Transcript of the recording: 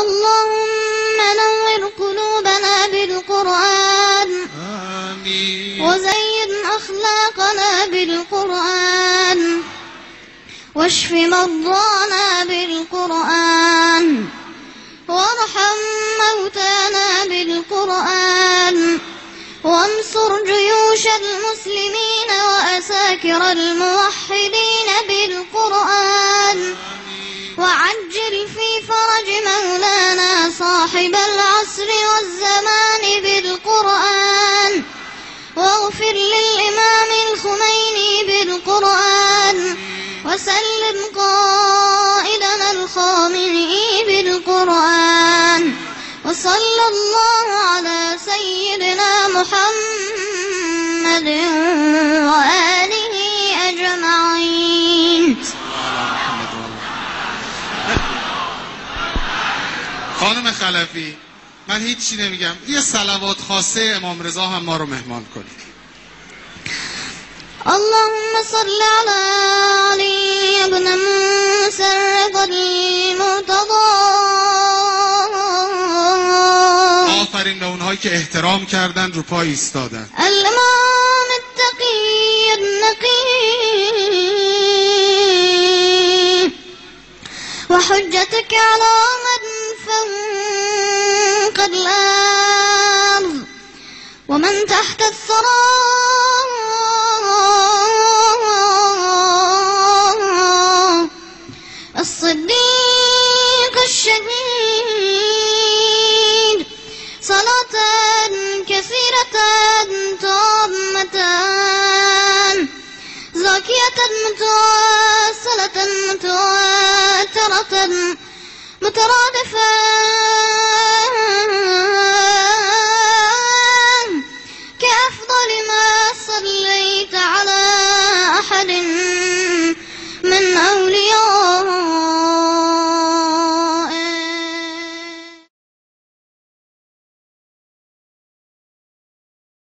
اللهم نور قلوبنا بالقرآن. آمين. وزين أخلاقنا بالقرآن. واشف مرضانا بالقرآن. وارحم موتانا بالقرآن. وانصر جيوش المسلمين وأساكر الموحدين. صاحب العصر والزمان بالقرآن. واغفر للإمام الخميني بالقرآن. وسلم قائدنا الخامنئي بالقرآن. وصلى الله على سيدنا محمد. خانم خلفی من هیچی نمیگم. یه سلوات خاصه امام رضا هم ما رو مهمان کنید اللهم صل على علي بن موسى المرتضى آفرین به اونهایی که احترام کردن رو پای ایستادن. الإمام التقي النقي وحجتك على من فوق الأرض ومن تحت الثرى الصديق الشهيد صلاة كثيرة تامة زاكية متواصلة متواترة الذكران فأنت